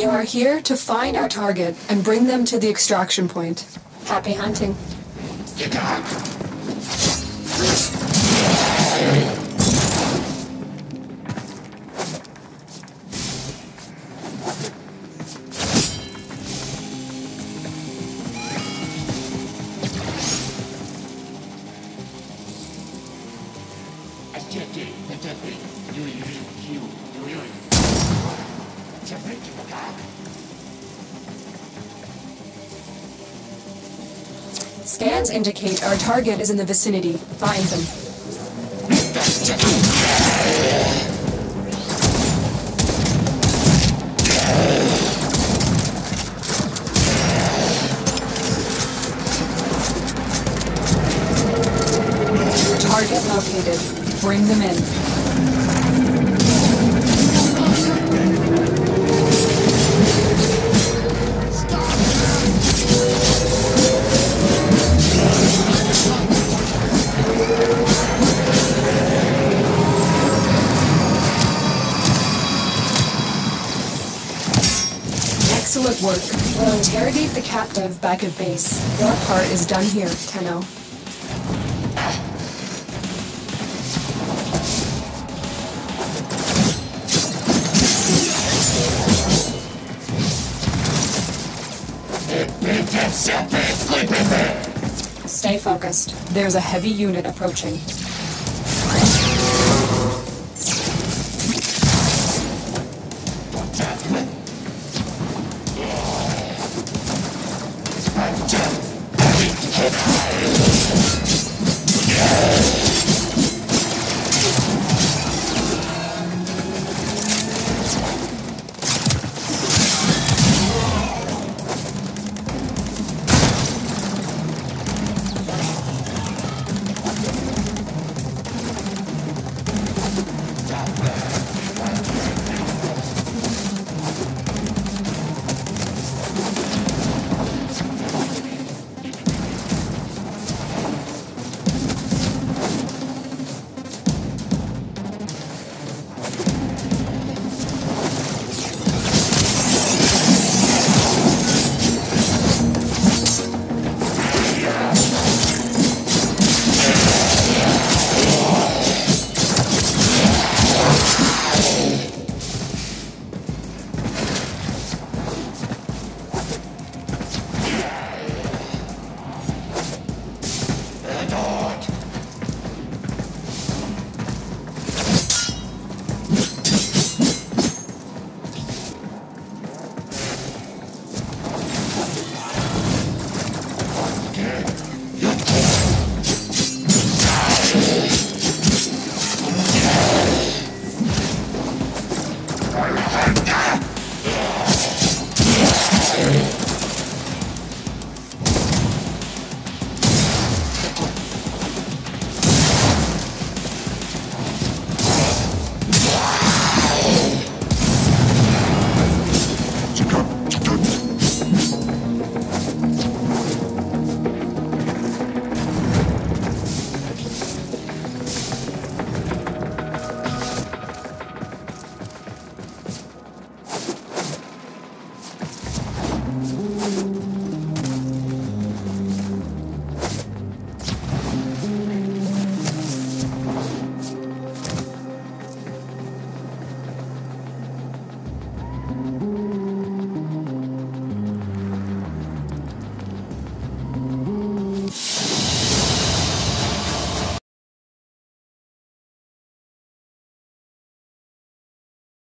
You are here to find our target and bring them to the extraction point. Happy hunting. Accettez, accettez. Yui, yui, yui, yui, yui. Accettez, macaque. Scans indicate our target is in the vicinity. Find them. Target located. Bring them in. Work. We'll interrogate the captive back at base. Your part is done here, Tenno. Stay focused. There's a heavy unit approaching. Yeah.